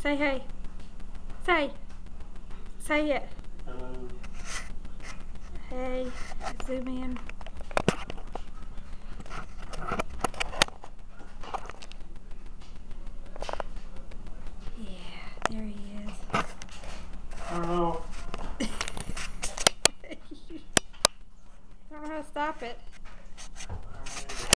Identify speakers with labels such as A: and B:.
A: Say hey. Say. Say it.
B: Hello.
A: Hey. Zoom in. Yeah, there he is. Oh. Hello. Stop it.